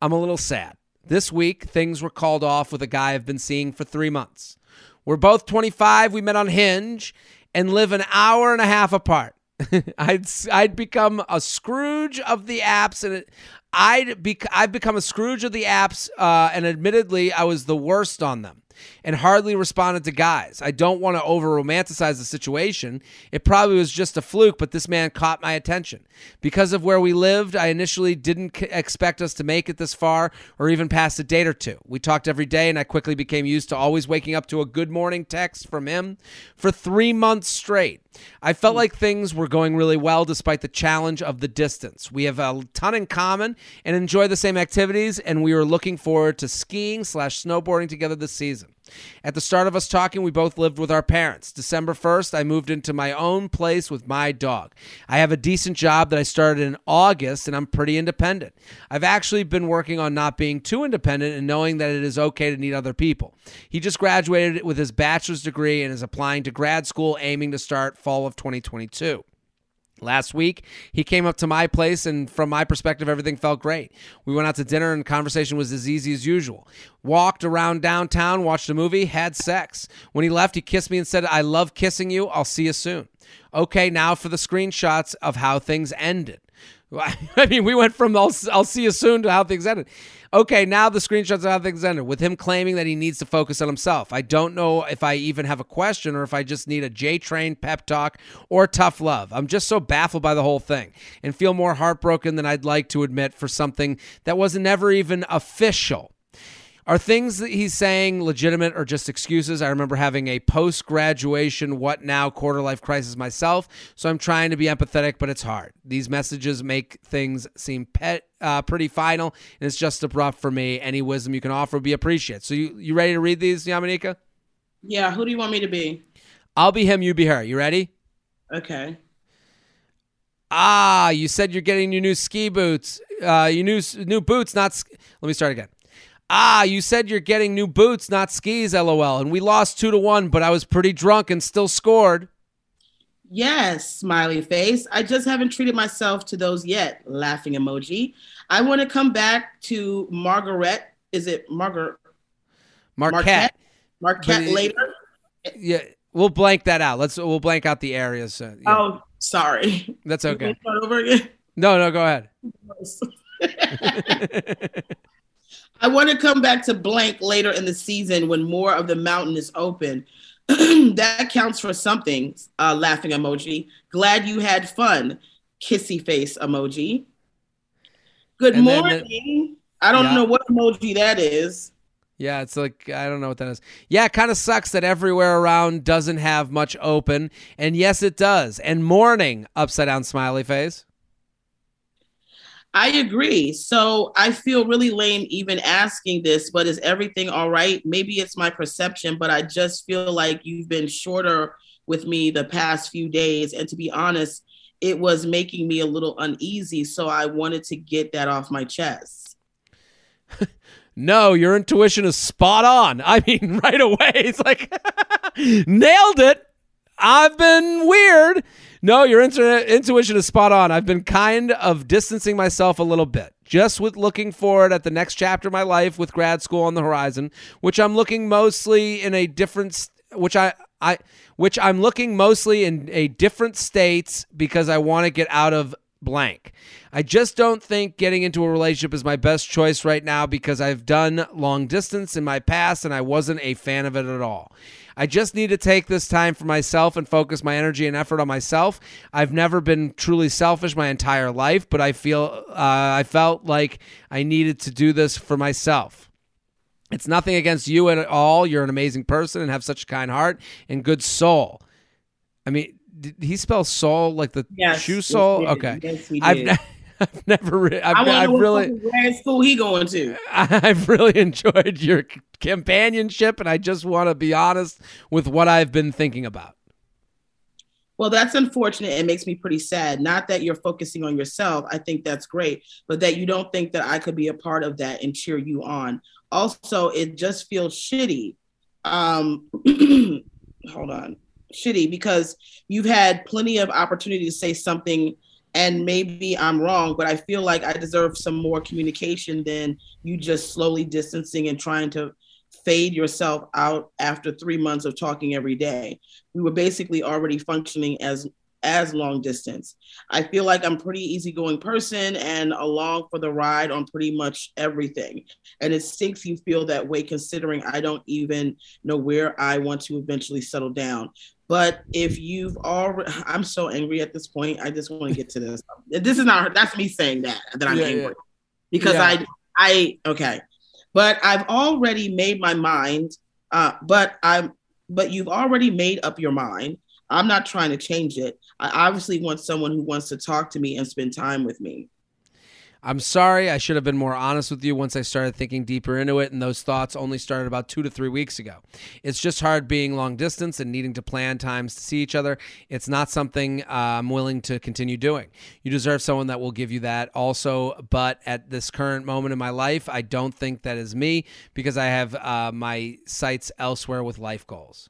I'm a little sad. This week, things were called off with a guy I've been seeing for three months. We're both 25. We met on Hinge and live an hour and a half apart. I'd I'd become a Scrooge of the apps, and it, I'd be I've become a Scrooge of the apps, uh, and admittedly, I was the worst on them and hardly responded to guys. I don't want to over romanticize the situation. It probably was just a fluke, but this man caught my attention. Because of where we lived, I initially didn't expect us to make it this far or even past a date or two. We talked every day, and I quickly became used to always waking up to a good morning text from him for three months straight. I felt like things were going really well despite the challenge of the distance. We have a ton in common and enjoy the same activities, and we were looking forward to skiing slash snowboarding together this season. At the start of us talking, we both lived with our parents. December 1st, I moved into my own place with my dog. I have a decent job that I started in August, and I'm pretty independent. I've actually been working on not being too independent and knowing that it is okay to need other people. He just graduated with his bachelor's degree and is applying to grad school, aiming to start fall of 2022. Last week, he came up to my place, and from my perspective, everything felt great. We went out to dinner, and conversation was as easy as usual. Walked around downtown, watched a movie, had sex. When he left, he kissed me and said, I love kissing you. I'll see you soon. Okay, now for the screenshots of how things ended. I mean, we went from I'll, I'll see you soon to how things ended. Okay, now the screenshots of ended with him claiming that he needs to focus on himself. I don't know if I even have a question or if I just need a J Train pep talk or tough love. I'm just so baffled by the whole thing and feel more heartbroken than I'd like to admit for something that was never even official. Are things that he's saying legitimate or just excuses? I remember having a post graduation, what now quarter life crisis myself, so I'm trying to be empathetic, but it's hard. These messages make things seem pet, uh, pretty final, and it's just abrupt for me. Any wisdom you can offer would be appreciated. So, you, you ready to read these, Yamaneika? Yeah, who do you want me to be? I'll be him, you be her. You ready? Okay. Ah, you said you're getting your new ski boots. Uh, your new new boots, not. Sk- Let me start again. Ah, you said you're getting new boots, not skis, lol. And we lost two to one, but I was pretty drunk and still scored. Yes, smiley face. I just haven't treated myself to those yet. Laughing emoji. I want to come back to Margaret. Is it Margaret? Marquette. Marquette, Marquette later. Yeah, we'll blank that out. Let's we'll blank out the areas. Uh, yeah. Oh, sorry. That's okay. Start over again. No, no, go ahead. I want to come back to blank later in the season when more of the mountain is open. that counts for something. Uh, laughing emoji. Glad you had fun. Kissy face emoji. Good and morning. I don't yeah. know what emoji that is. Yeah, it's like I don't know what that is. Yeah, it kind of sucks that everywhere around doesn't have much open. And yes, it does. And morning upside down smiley face. I agree. So I feel really lame even asking this, but is everything all right? Maybe it's my perception, but I just feel like you've been shorter with me the past few days. And to be honest, it was making me a little uneasy. So I wanted to get that off my chest. no, your intuition is spot on. I mean, right away, it's like, nailed it. I've been weird. No, your intuition is spot on. I've been kind of distancing myself a little bit, just with looking forward at the next chapter of my life with grad school on the horizon, which I'm looking mostly in a different, which I, I, which I'm looking mostly in a different states because I want to get out of blank. I just don't think getting into a relationship is my best choice right now because I've done long distance in my past and I wasn't a fan of it at all. I just need to take this time for myself and focus my energy and effort on myself. I've never been truly selfish my entire life, but I feel uh, I felt like I needed to do this for myself. It's nothing against you at all. You're an amazing person and have such a kind heart and good soul. I mean, did he spell soul like the yes, shoe sole? Okay. Yes, I've, I've never. Re- I've, I I've really. Where school he going to? I've really enjoyed your companionship, and I just want to be honest with what I've been thinking about. Well, that's unfortunate. It makes me pretty sad. Not that you're focusing on yourself. I think that's great, but that you don't think that I could be a part of that and cheer you on. Also, it just feels shitty. Um, hold on, shitty because you've had plenty of opportunity to say something and maybe I'm wrong, but I feel like I deserve some more communication than you just slowly distancing and trying to fade yourself out after three months of talking every day. We were basically already functioning as as long distance. I feel like I'm pretty easygoing person and along for the ride on pretty much everything. And it stinks you feel that way considering I don't even know where I want to eventually settle down. But if you've already, I'm so angry at this point. I just want to get to this. This is not. That's me saying that that I'm yeah, angry yeah. because yeah. I, I okay. But I've already made my mind. Uh, but I'm. But you've already made up your mind. I'm not trying to change it. I obviously want someone who wants to talk to me and spend time with me. I'm sorry. I should have been more honest with you once I started thinking deeper into it, and those thoughts only started about two to three weeks ago. It's just hard being long distance and needing to plan times to see each other. It's not something uh, I'm willing to continue doing. You deserve someone that will give you that also, but at this current moment in my life, I don't think that is me because I have uh, my sights elsewhere with life goals.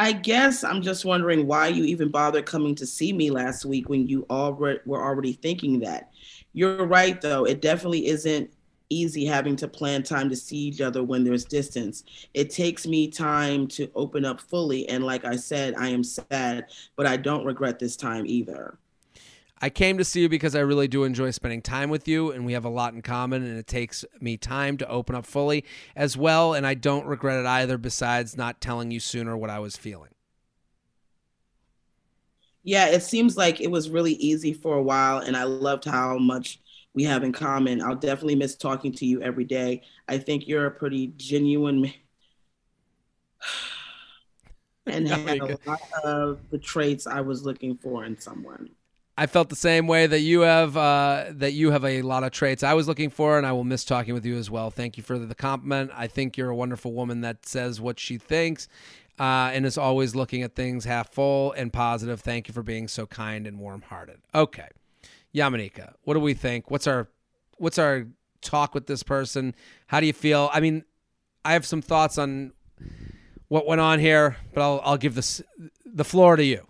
I guess I'm just wondering why you even bothered coming to see me last week when you already were already thinking that. You're right though. It definitely isn't easy having to plan time to see each other when there's distance. It takes me time to open up fully and like I said, I am sad, but I don't regret this time either. I came to see you because I really do enjoy spending time with you, and we have a lot in common, and it takes me time to open up fully as well. And I don't regret it either, besides not telling you sooner what I was feeling. Yeah, it seems like it was really easy for a while, and I loved how much we have in common. I'll definitely miss talking to you every day. I think you're a pretty genuine man. and have a lot of the traits I was looking for in someone. I felt the same way that you have. Uh, that you have a lot of traits I was looking for, and I will miss talking with you as well. Thank you for the compliment. I think you're a wonderful woman that says what she thinks, uh, and is always looking at things half full and positive. Thank you for being so kind and warm-hearted. Okay, Yamaneika, what do we think? What's our what's our talk with this person? How do you feel? I mean, I have some thoughts on what went on here, but I'll I'll give this the floor to you.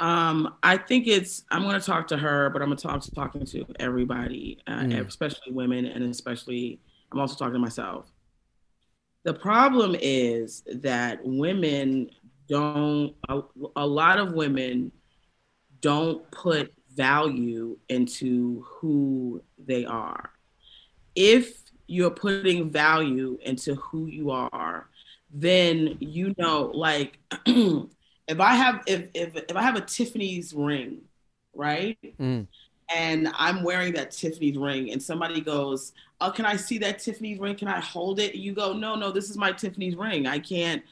Um, I think it's. I'm going to talk to her, but I'm going to talk to talking to everybody, uh, mm. especially women, and especially I'm also talking to myself. The problem is that women don't. A, a lot of women don't put value into who they are. If you're putting value into who you are, then you know, like. if I have if if if I have a Tiffany's ring, right? Mm. And I'm wearing that Tiffany's ring, and somebody goes, "Oh, can I see that Tiffany's ring? Can I hold it?" You go, "No, no, this is my Tiffany's ring. I can't.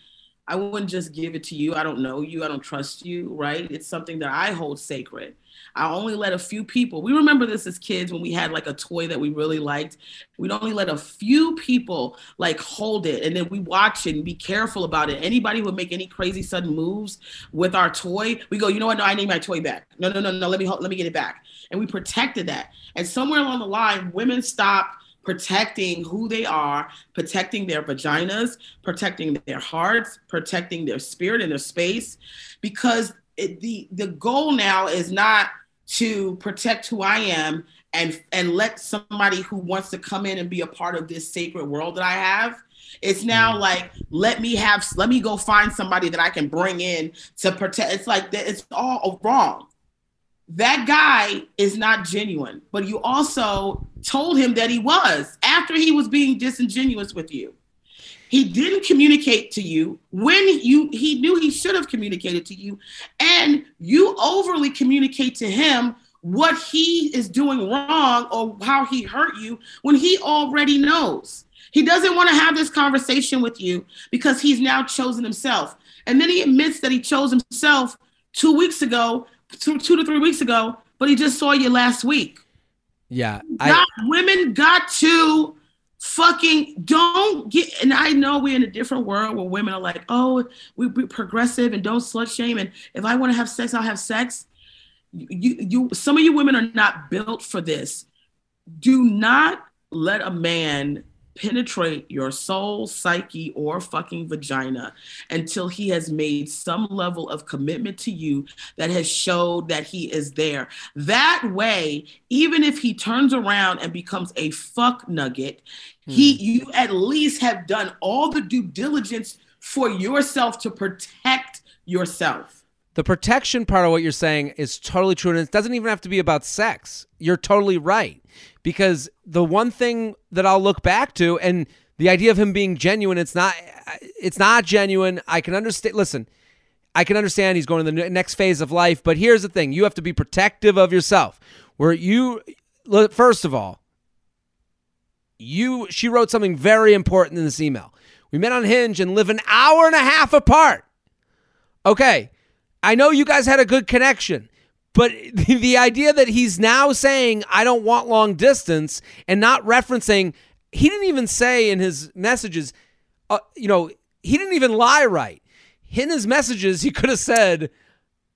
I wouldn't just give it to you. I don't know you. I don't trust you, right? It's something that I hold sacred. I only let a few people. We remember this as kids when we had like a toy that we really liked. We'd only let a few people like hold it and then we watch it and be careful about it. Anybody would make any crazy sudden moves with our toy, we go, you know what? No, I need my toy back. No, no, no, no. Let me let me get it back. And we protected that. And somewhere along the line, women stopped protecting who they are, protecting their vaginas, protecting their hearts, protecting their spirit and their space, because it, the the goal now is not to protect who I am and and let somebody who wants to come in and be a part of this sacred world that I have. It's now mm. like let me have let me go find somebody that I can bring in to protect. It's like it's all wrong. That guy is not genuine, but you also told him that he was after he was being disingenuous with you. He didn't communicate to you when you he knew he should have communicated to you, and you overly communicate to him what he is doing wrong or how he hurt you when he already knows. He doesn't want to have this conversation with you because he's now chosen himself. And then he admits that he chose himself two weeks ago, two, two to three weeks ago, but he just saw you last week. Yeah. I, women got to fucking don't get and i know we're in a different world where women are like oh we, are progressive and don't slut shame. And if i want to have sex i'll have sex. You you some of you women are not built for this. Do not let a man penetrate your soul, psyche, or fucking vagina until he has made some level of commitment to you that has showed that he is there. That way, even if he turns around and becomes a fuck nugget, hmm. he you at least have done all the due diligence for yourself to protect yourself. The protection part of what you're saying is totally true. And it doesn't even have to be about sex. You're totally right. Because the one thing that I'll look back to, and the idea of him being genuine, it's not it's not genuine. I can understand listen, I can understand he's going to the next phase of life, but here's the thing. You have to be protective of yourself. Where you first of all, you she wrote something very important in this email. We met on Hinge and live an hour and a half apart. Okay. I know you guys had a good connection, but the, the idea that he's now saying, I don't want long distance and not referencing, he didn't even say in his messages, uh, you know, he didn't even lie right. In his messages, he could have said,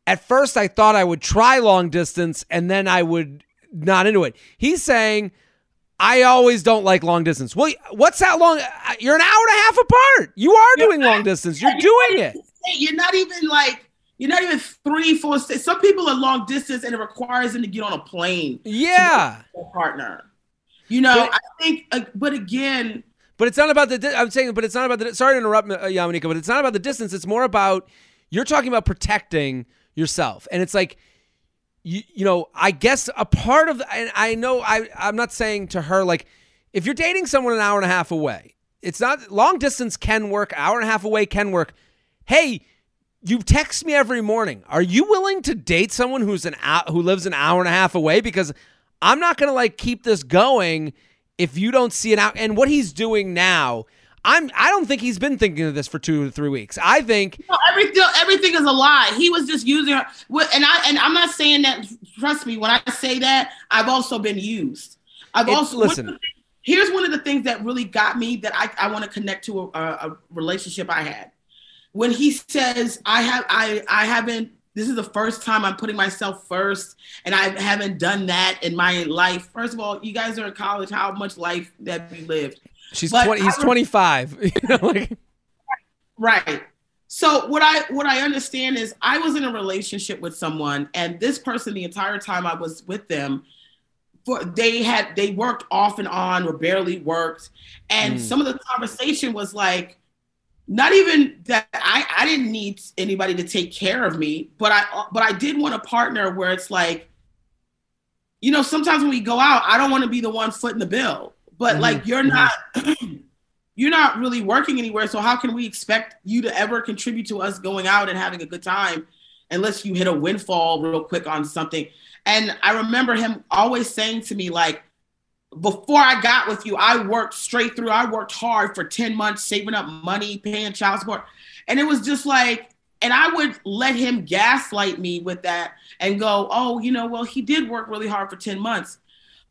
at first I thought I would try long distance and then I would not into it. He's saying, I always don't like long distance. Well, what's that long? You're an hour and a half apart. You are doing long distance. You're doing it. You're not even like you're not even three, four, six. Some people are long distance, and it requires them to get on a plane. Yeah, partner. You know, but, I think, uh, but again, but it's not about the. I'm saying, but it's not about the. Sorry to interrupt, uh, Yamaneika, but it's not about the distance. It's more about you're talking about protecting yourself, and it's like you, you know, I guess a part of, and I know I, I'm not saying to her, like, if you're dating someone an hour and a half away, it's not long distance can work, hour and a half away can work. Hey, you text me every morning. Are you willing to date someone who's an who lives an hour and a half away? Because I'm not gonna like keep this going if you don't see it out. And what he's doing now, I'm I don't think he's been thinking of this for two to three weeks. I think no, everything everything is a lie. He was just using her. And I and I'm not saying that. Trust me, when I say that, I've also been used. I've it, also listen. here's one of the things that really got me that I, I want to connect to a, a relationship I had. When he says, "I have I I haven't this is the first time I'm putting myself first, and I haven't done that in my life. First of all, you guys are in college. How much life have you lived? She's but 20, he's 25. know, like right. So what I what I understand is I was in a relationship with someone and this person the entire time I was with them for they had they worked off and on or barely worked and mm. some of the conversation was like not even that I, I didn't need anybody to take care of me but i but i did want a partner where it's like you know sometimes when we go out i don't want to be the one footing the bill but mm-hmm. like you're not you're not really working anywhere so how can we expect you to ever contribute to us going out and having a good time unless you hit a windfall real quick on something and i remember him always saying to me like before i got with you i worked straight through i worked hard for 10 months saving up money paying child support and it was just like and i would let him gaslight me with that and go oh you know well he did work really hard for 10 months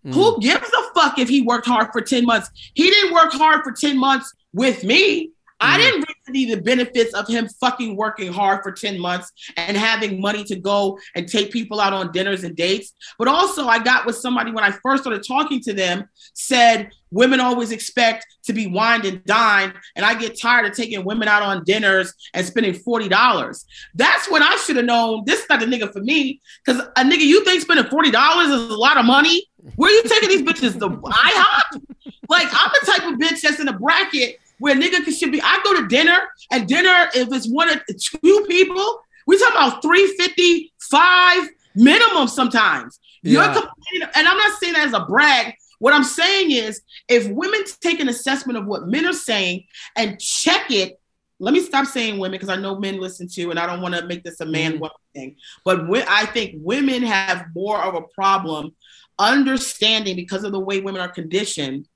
Mm. Who gives a fuck if he worked hard for 10 months? He didn't work hard for 10 months with me. I didn't really see the benefits of him fucking working hard for 10 months and having money to go and take people out on dinners and dates. But also, I got with somebody when I first started talking to them, said, Women always expect to be wined and dined, and I get tired of taking women out on dinners and spending $40. That's when I should have known this is not the nigga for me. Because a nigga, you think spending $40 is a lot of money? Where are you taking these bitches? The IHOP? Like, I'm the type of bitch that's in a bracket where nigga can should be. I go to dinner and dinner, if it's one of two people, we talk about 355 minimum sometimes. Yeah. You're complaining, and I'm not saying that as a brag. What I'm saying is, if women take an assessment of what men are saying and check it, let me stop saying women because I know men listen to, and I don't want to make this a man mm-hmm. woman thing. But I think women have more of a problem understanding because of the way women are conditioned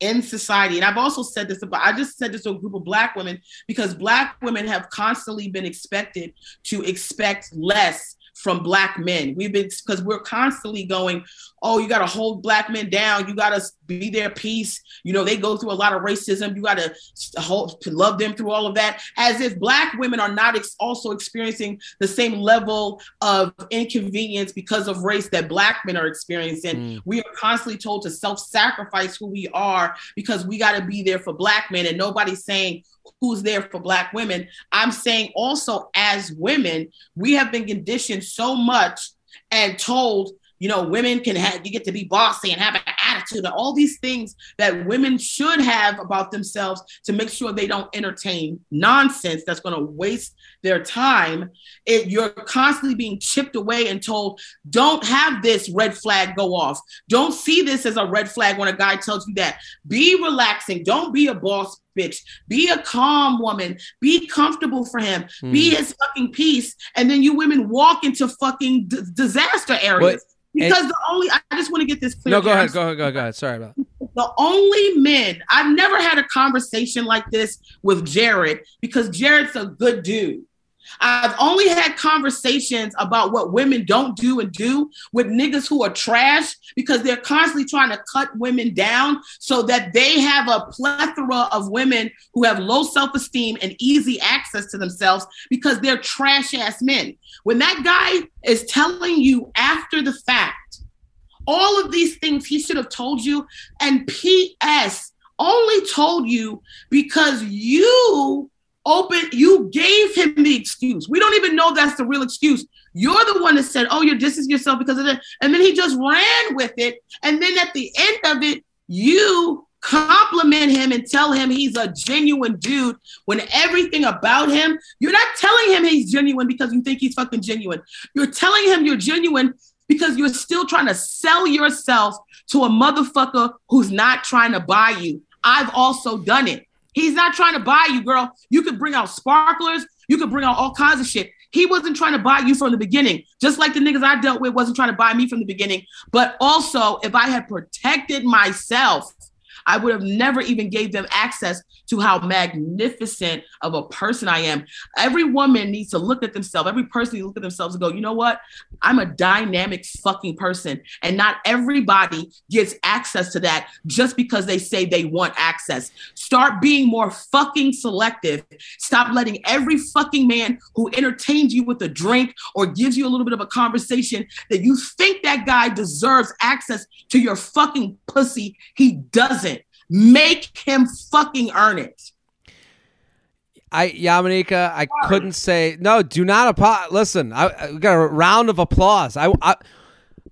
in society. And I've also said this about, I just said this to a group of Black women because Black women have constantly been expected to expect less from black men. We've been because we're constantly going, oh, you got to hold black men down. You got to be their peace. You know, they go through a lot of racism. You got to love them through all of that, as if black women are not ex- also experiencing the same level of inconvenience because of race that black men are experiencing. Mm. We are constantly told to self-sacrifice who we are because we got to be there for black men, and nobody's saying who's there for black women. I'm saying also as women, we have been conditioned so much and told you know, women can have, you get to be bossy and have an attitude and all these things that women should have about themselves to make sure they don't entertain nonsense that's going to waste their time. It, you're constantly being chipped away and told, don't have this red flag go off. Don't see this as a red flag when a guy tells you that. Be relaxing. Don't be a boss bitch. Be a calm woman. Be comfortable for him. Mm. Be hmm. his fucking peace. And then you women walk into fucking d- disaster areas. Because and, the only I just want to get this clear. No, go ahead, go ahead, go ahead, go ahead. Sorry about the only men I've never had a conversation like this with Jared because Jared's a good dude. I've only had conversations about what women don't do and do with niggas who are trash because they're constantly trying to cut women down so that they have a plethora of women who have low self esteem and easy access to themselves because they're trash ass men. When that guy is telling you after the fact, all of these things he should have told you, and P.S. only told you because you open you gave him the excuse. We don't even know that's the real excuse. You're the one that said oh you're distancing yourself because of that. And then he just ran with it. And then at the end of it you compliment him and tell him he's a genuine dude when everything about him you're not telling him he's genuine because you think he's fucking genuine. You're telling him you're genuine because you're still trying to sell yourself to a motherfucker who's not trying to buy you. I've also done it He's not trying to buy you, girl. You could bring out sparklers. You could bring out all kinds of shit. He wasn't trying to buy you from the beginning, just like the niggas I dealt with wasn't trying to buy me from the beginning. But also, if I had protected myself I would have never even gave them access to how magnificent of a person I am. Every woman needs to look at themselves. Every person needs to look at themselves and go, you know what? I'm a dynamic fucking person. And not everybody gets access to that just because they say they want access. Start being more fucking selective. Stop letting every fucking man who entertains you with a drink or gives you a little bit of a conversation that you think that guy deserves access to your fucking pussy. He doesn't. Make him fucking earn it. I Yamaneika, I couldn't say no. Do not apologize. Listen, I, I, got a round of applause. I I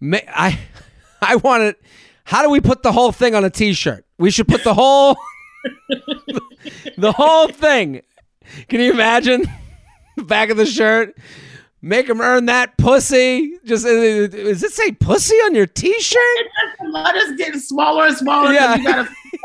I, I wanted. How do we put the whole thing on a T-shirt? We should put the whole the whole thing. Can you imagine the back of the shirt? Make him earn that pussy. Just does it say pussy on your T-shirt? Let us getting smaller and smaller. Yeah. You gotta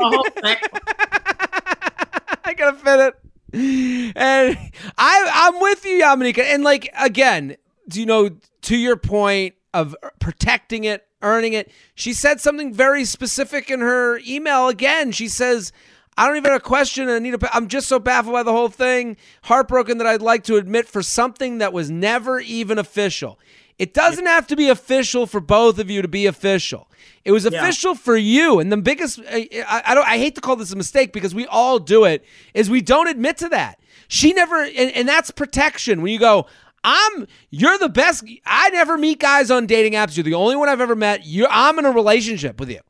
I gotta fit it. And I I'm with you, Yamaneika. And like again, do you know, to your point of protecting it, earning it, she said something very specific in her email. Again, she says. I don't even have a question. Anita, I'm just so baffled by the whole thing. Heartbroken that I'd like to admit for something that was never even official. It doesn't have to be official for both of you to be official. It was official yeah. for you. And the biggest uh, I, I, don't I hate to call this a mistake because we all do it is we don't admit to that. She never and, and that's protection. When you go, I'm you're the best. I never meet guys on dating apps. You're the only one I've ever met. You I'm in a relationship with you.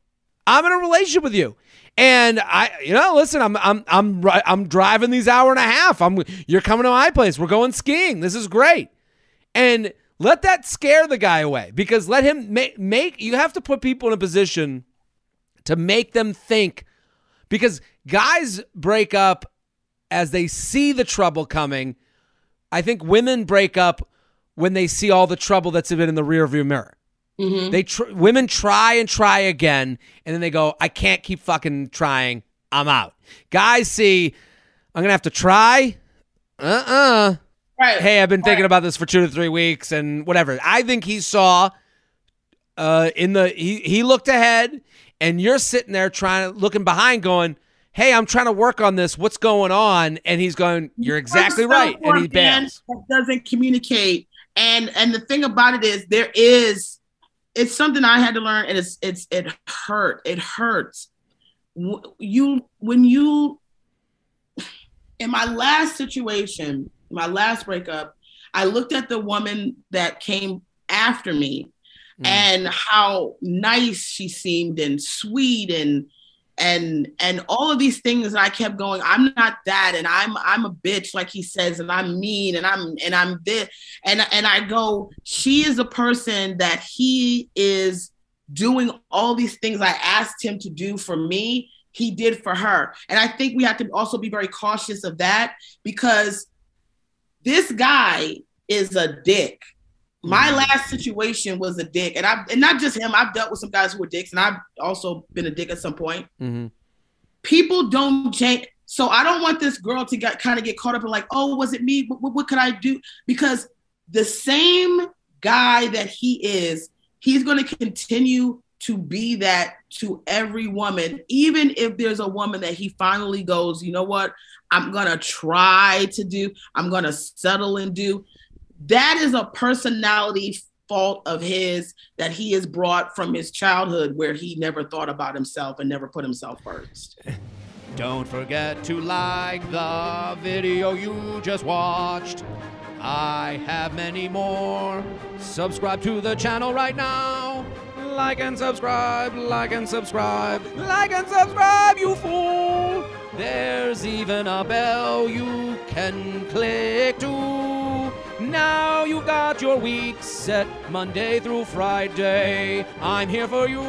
I'm in a relationship with you. And I, you know, listen, I'm, I'm, I'm, I'm driving these hour and a half. I'm, you're coming to my place. We're going skiing. This is great. And let that scare the guy away because let him make, make you have to put people in a position to make them think because guys break up as they see the trouble coming. I think women break up when they see all the trouble that's been in the rearview mirror. Mm-hmm. They tr- women try and try again, and then they go, "I can't keep fucking trying. I'm out." Guys see, I'm gonna have to try. Uh uh-uh. uh Right. Hey, I've been thinking right. about this for two to three weeks and whatever. I think he saw uh, in the he he looked ahead and you're sitting there trying to looking behind going, Hey, I'm trying to work on this. What's going on? And he's going, You're exactly right. And he. That doesn't communicate And and the thing about it is there is it's something I had to learn and it's it's it hurt. It hurts. You when you in my last situation, my last breakup, I looked at the woman that came after me mm. and how nice she seemed and sweet and and and all of these things and I kept going I'm not that and I'm I'm a bitch like he says and I'm mean and I'm and I'm this. And and I go she is a person that he is doing all these things I asked him to do for me he did for her. And I think we have to also be very cautious of that because this guy is a dick my mm-hmm. last situation was a dick, and I and not just him. I've dealt with some guys who were dicks, and I've also been a dick at some point. Mm-hmm. People don't change, so I don't want this girl to get kind of get caught up in like, oh, was it me? What, what, what could I do? Because the same guy that he is, he's going to continue to be that to every woman, even if there's a woman that he finally goes, you know what? I'm gonna try to do. I'm gonna settle and do that is a personality fault of his that he has brought from his childhood where he never thought about himself and never put himself first. Don't forget to like the video you just watched. I have many more. Subscribe to the channel right now. Like and subscribe, like and subscribe, like and subscribe, you fool. There's even a bell you can click to. Now you've got your week set Monday through Friday. I'm here for you.